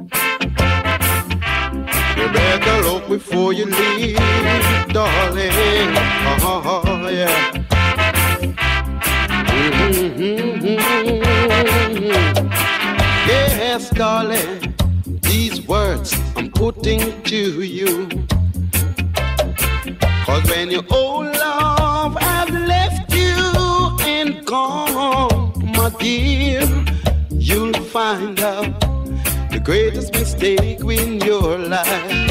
You better look before you leave, darling. Oh, yeah. Mm-hmm. Yes, darling. These words I'm putting to you. Cause when your old love have left you and gone, my dear, you'll find out greatest mistake in your life.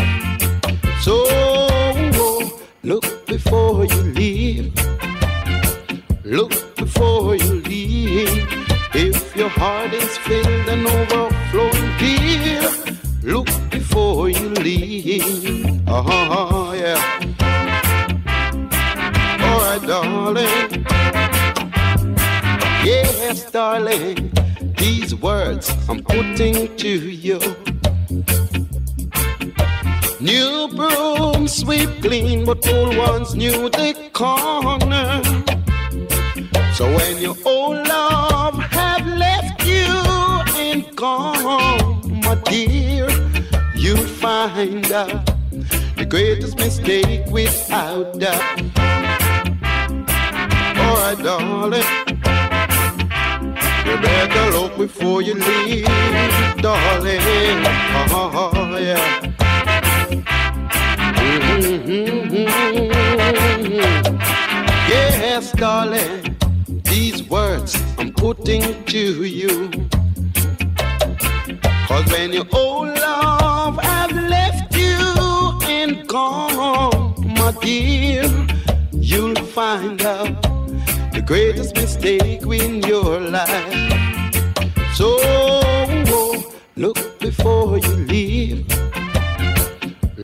So look before you leave. Look before you leave. If your heart is filled and overflowing, dear, look before you leave. Oh, yeah. All right, darling. Yes, darling. These words I'm putting to you. New broom sweep clean, but old ones knew the corner. So when your old love have left you and gone, my dear, you'll find out the greatest mistake without doubt. Alright, darling. Better look before you leave, darling. Oh, yeah. Mm-hmm. Yes, darling. These words I'm putting to you. Cause when your old love have left you and gone, my dear, you'll find out greatest mistake in your life. So look before you leave.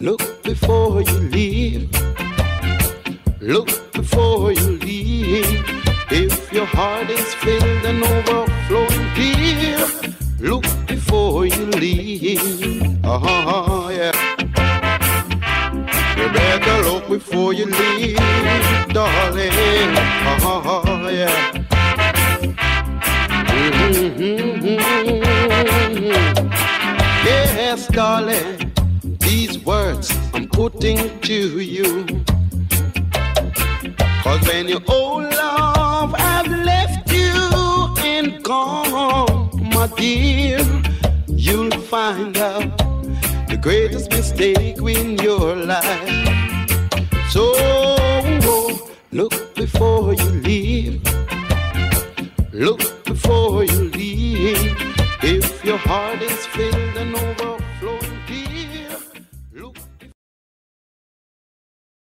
Look before you leave. Look before you leave. If your heart is filled and overflowing, dear, look before you leave. Oh, yeah. You better look before you leave, darling. Oh, Yes, darling. These words I'm putting to you. Cause when your old love have left you and gone, my dear, you'll find out the greatest mistake in your life. So look before you leave. Look before you leave. If your heart is filled and over.